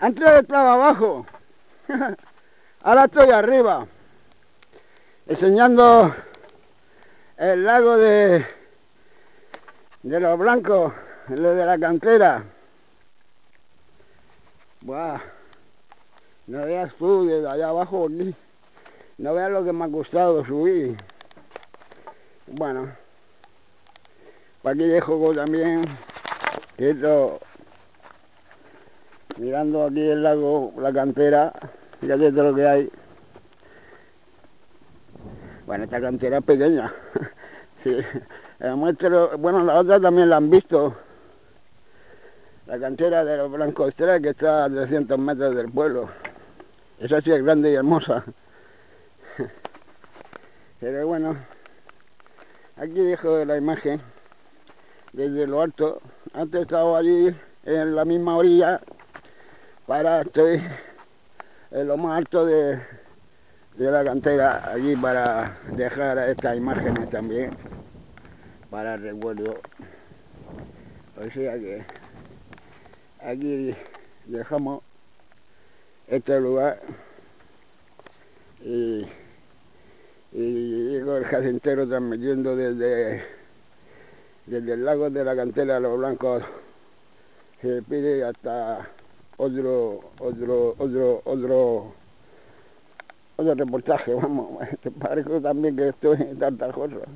Antes estaba abajo, ahora estoy arriba, enseñando el lago de, de los blancos, lo de la cantera. Buah, no veas tú desde allá abajo no veas lo que me ha costado subir. Bueno, para aquí dejo también, esto mirando aquí el lago, la cantera, fíjate todo lo que hay. Bueno, esta cantera es pequeña. Muestro, bueno, la otra también la han visto. La cantera de los Blancos Estrella que está a 300 metros del pueblo. Esa sí es grande y hermosa. Pero bueno, aquí dejo la imagen desde lo alto. Antes estaba allí en la misma orilla para estoy en lo más alto de, de la cantera allí para dejar estas imágenes también para recuerdo. O sea que aquí dejamos este lugar y, y llego el jacintero transmitiendo desde desde el lago de la cantera de los blancos se pide hasta otro, otro, otro, otro, otro reportaje, vamos, te parezco también que estoy en tantas cosas.